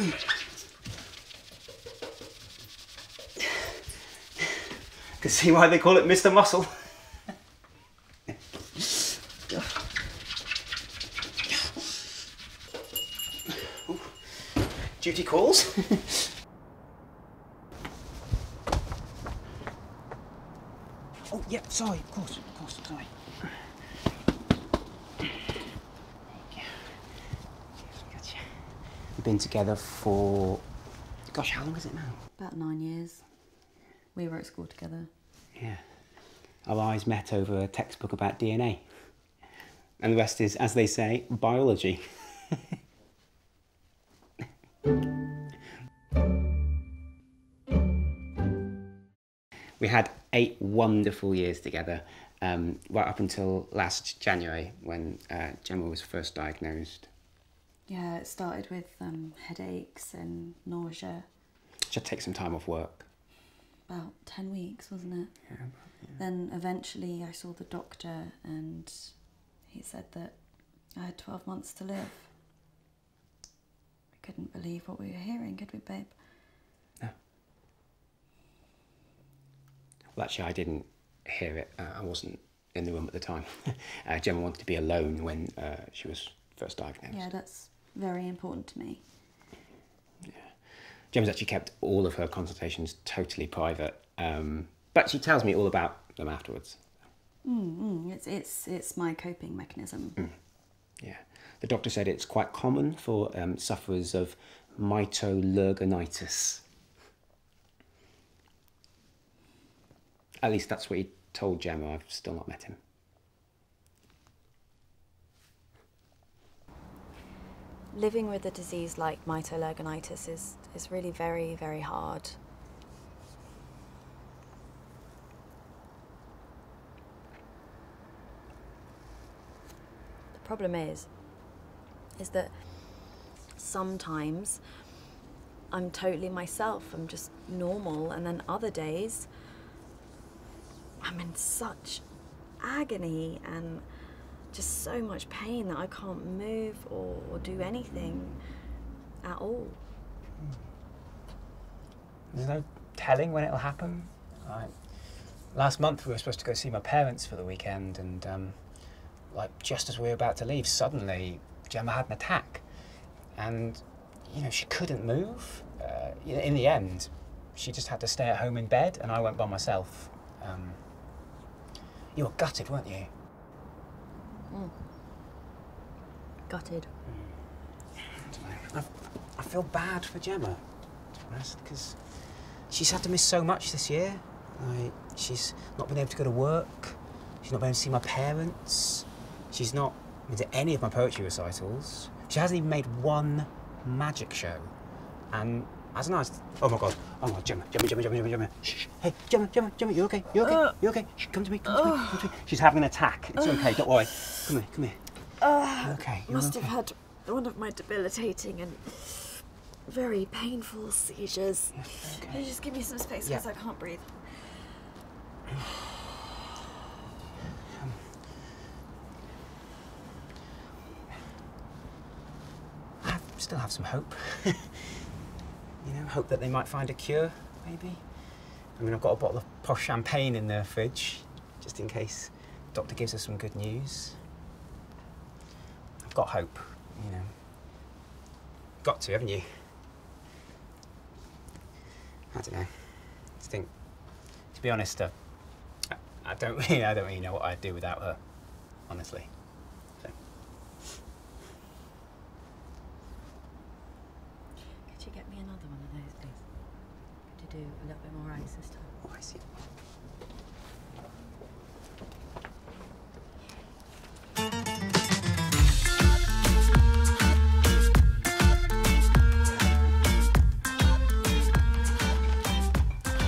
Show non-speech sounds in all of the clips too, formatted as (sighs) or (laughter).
(sighs) Can see why they call it Mr. Muscle. (laughs) Duty calls. (laughs) oh, yeah, sorry, of course, of course, sorry. We've been together for, gosh, how long is it now? About nine years. We were at school together. Yeah. Our eyes met over a textbook about DNA. And the rest is, as they say, biology. we had eight wonderful years together, um, right up until last January when uh, Gemma was first diagnosed. Yeah, it started with um, headaches and nausea. She had take some time off work. About 10 weeks, wasn't it? Yeah, Then eventually I saw the doctor and he said that I had 12 months to live. We couldn't believe what we were hearing, could we, babe? No. Well, actually, I didn't hear it. Uh, I wasn't in the room at the time. (laughs) uh, Gemma wanted to be alone when uh, she was first diagnosed. Yeah, that's very important to me. Yeah. Gemma's actually kept all of her consultations totally private, um, but she tells me all about them afterwards. Mm, it's, it's, it's my coping mechanism. Yeah, the doctor said it's quite common for um, sufferers of mitolurgonitis. At least that's what he told Gemma. I've still not met him. Living with a disease like mitolurgonitis is, is really very, very hard. The problem is, is that sometimes I'm totally myself, I'm just normal, and then other days I'm in such agony and just so much pain that I can't move or, or do anything at all. There's no telling when it'll happen. Like, last month we were supposed to go see my parents for the weekend, and um, like just as we were about to leave, suddenly Gemma had an attack, and you know she couldn't move. Uh, in the end, she just had to stay at home in bed, and I went by myself. Um, you were gutted, weren't you? Gutted. I, I feel bad for Gemma, to be honest, because she's had to miss so much this year. Like, she's not been able to go to work. She's not been able to see my parents. She's not been to any of my poetry recitals. She hasn't even made one magic show. And as artist, oh my god, oh my god, Gemma, Gemma, Gemma, Gemma, Gemma, Gemma. Shh, hey, Gemma, Gemma, Gemma, you okay? You okay? Uh, you okay? Shh, come to me, come to me, come to me. Uh. She's having an attack. It's okay, don't worry. Come here, come here. Uh, you okay? You Must okay? have had one of my debilitating and very painful seizures. Can you just give me some space Yeah. because I can't breathe? (sighs) I still have some hope. (laughs) hope that they might find a cure, maybe. I mean, I've got a bottle of posh champagne in the fridge, just in case the doctor gives us some good news. I've got hope, you know. Got to, haven't you? I don't know. I think, to be honest, uh, I, I don't (laughs) really, I don't really know what I'd do without her, honestly. Could you get me another one of those, please? Could you do a little bit more ice this time? Oh, I see.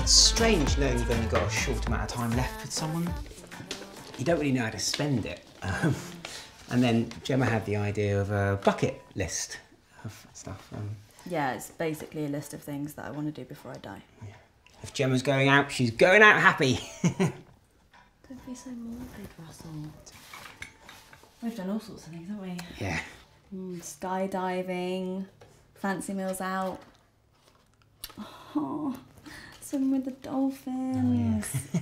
It's strange knowing you've only got a short amount of time left with someone. You don't really know how to spend it. Um, and then Gemma had the idea of a bucket list of stuff. Um, Yeah, it's basically a list of things that I want to do before I die. if Gemma's going out, she's going out happy. (laughs) Don't be so morbid, Russell. We've done all sorts of things, haven't we? yeah. Mm, skydiving, fancy meals out. Oh, swimming with the dolphins. (laughs)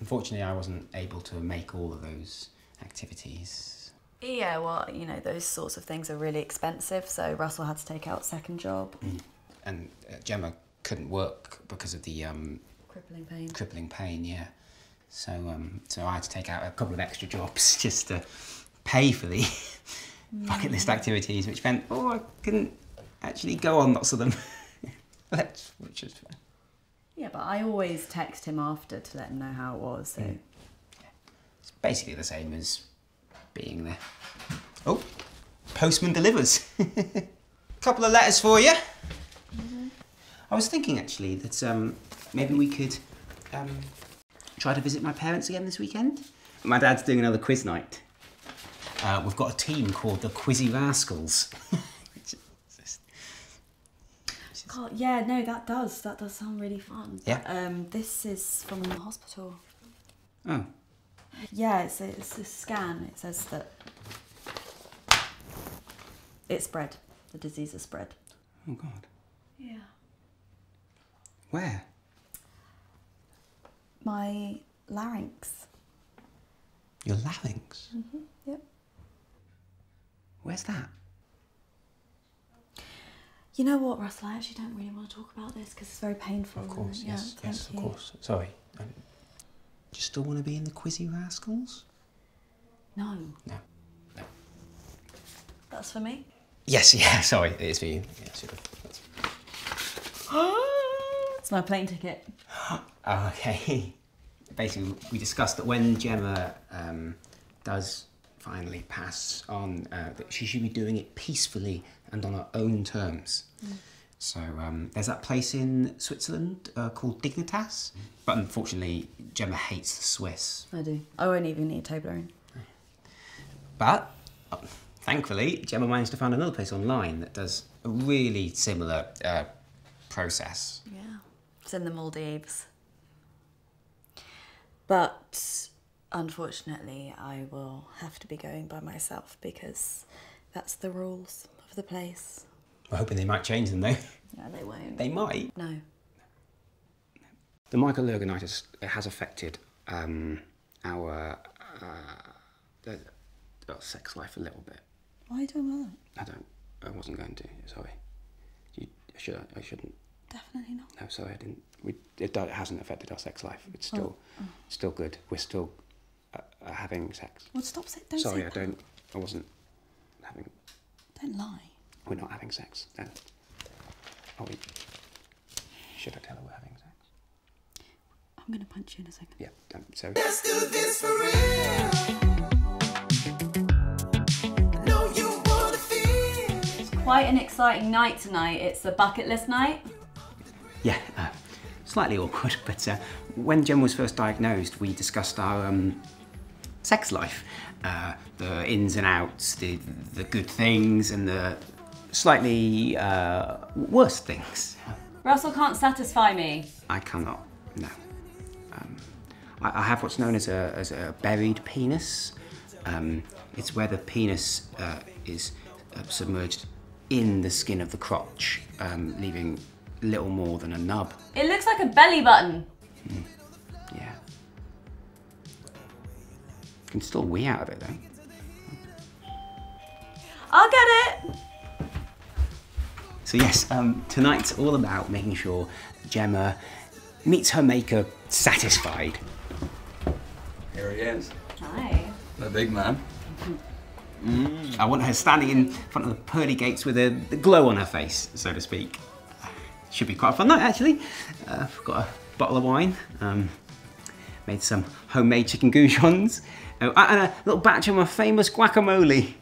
Unfortunately, I wasn't able to make all of those activities. Yeah, well, you know, those sorts of things are really expensive, so Russell had to take out a second job. And uh, Gemma couldn't work because of the um, Crippling pain. crippling pain, yeah. So, um, so I had to take out a couple of extra jobs (laughs) just to pay for the bucket list activities, which meant, oh, I couldn't actually go on lots of them. (laughs) Which is fine. Yeah, but I always text him after to let him know how it was. So It's basically the same as being there. Oh, postman delivers. A (laughs) couple of letters for you. Mhm. I was thinking actually that um, maybe we could um, try to visit my parents again this weekend. My dad's doing another quiz night. Uh, we've got a team called the Quizzy Rascals. Which is just- God, yeah, no, that does. That does sound really fun. Yeah. Um, this is from the hospital. oh, Yeah, it's a, it's a scan. It says that it spread. The disease has spread. oh God. Yeah. Where? My larynx. Your larynx. Mhm. Yep. Where's that? You know what, Russell? I actually don't really want to talk about this because it's very painful. Of course, Yeah, yes, thank yes, you. of course. Sorry. Still want to be in the Quizzy Rascals? No, No. No. that's for me. Yes, (laughs) yeah, sorry, it is for you. Yeah. That's- (gasps) It's my plane ticket. (gasps) Oh, okay. (laughs) Basically, we discussed that when Gemma um, does finally pass on, uh, that she should be doing it peacefully and on her own terms. So um, there's that place in Switzerland uh, called Dignitas, but unfortunately, Gemma hates the Swiss. I do. I won't even need Toblerone. But uh, thankfully, Gemma managed to find another place online that does a really similar uh, process. Yeah. It's in the Maldives. But unfortunately, I will have to be going by myself because that's the rules of the place. We're hoping they might change them though. No, they won't. they might. No. The microleargonitis it has affected um, our uh, uh, uh, sex life a little bit. Why are you talking about that? I don't. I wasn't going to. Sorry. You, I should. I shouldn't. Definitely not. No, sorry. I didn't. We, it, it hasn't affected our sex life. It's still, still good. We're still uh, uh, having sex. Well, stop saying. Don't sorry, say I that. don't. I wasn't having. Don't lie. We're not having sex. No. Are we? Should I tell her we're having sex? I'm going to punch you in a second. Yeah. Don't, so. Let's do this for real. Know you wanna feel. It's quite an exciting night tonight. It's a bucket list night. Yeah, uh, slightly awkward, (laughs) but uh, when Jen was first diagnosed, we discussed our um, sex life, uh, the ins and outs, the, the good things, and the slightly uh, worse things. Russell can't satisfy me. I cannot, no. Um, I, I have what's known as a, as a buried penis. Um, it's where the penis uh, is uh, submerged in the skin of the crotch, um, leaving little more than a nub. It looks like a belly button. Yeah. Can still wee out of it though. So yes, um, tonight's all about making sure Gemma meets her maker satisfied. Here he is, Hi. the big man. I want her standing in front of the pearly gates with a the glow on her face, so to speak. Should be quite a fun night actually. Uh, I've got a bottle of wine. Um, made some homemade chicken goujons. Oh, and a little batch of my famous guacamole.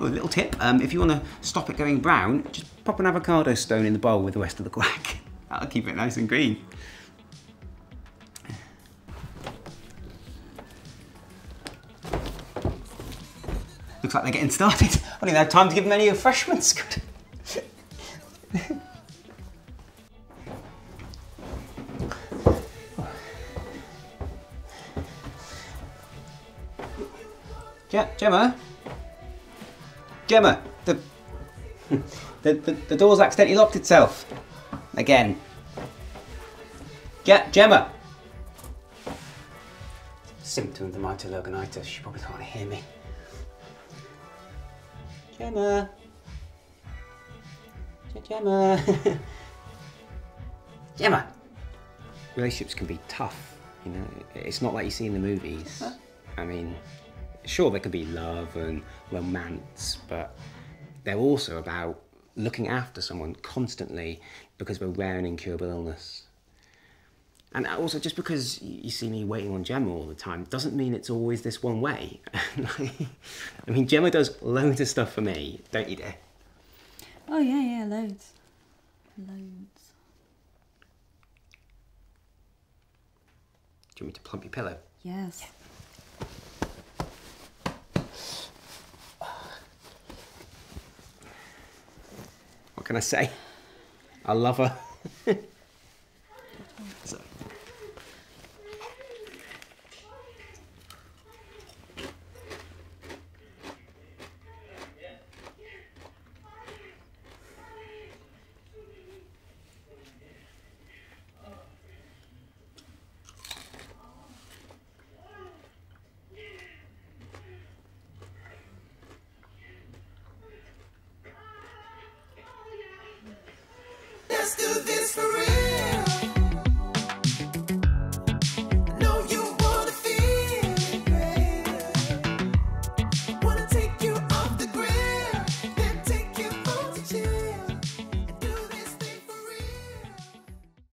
A little tip, um, if you want to stop it going brown, just pop an avocado stone in the bowl with the rest of the guac. (laughs) That'll keep it nice and green. Looks like they're getting started. (laughs) I don't even have time to give them any refreshments. (laughs) Gemma? Gemma, the, the, the, the door's accidentally locked itself. Again. Ge- Gemma! Symptom of the mitral organitis. She probably can't hear me. Gemma. Ge- Gemma. (laughs) Gemma. Relationships can be tough, you know. It's not like you see in the movies. I mean, sure, there could be love and romance, but they're also about looking after someone constantly because we're rare and incurable illness. And also, just because you see me waiting on Gemma all the time doesn't mean it's always this one way. (laughs) I mean, Gemma does loads of stuff for me, don't you, dear? Oh, yeah, yeah, loads. Loads. Do you want me to plump your pillow? Yes. What can I say? I love her. (laughs) so.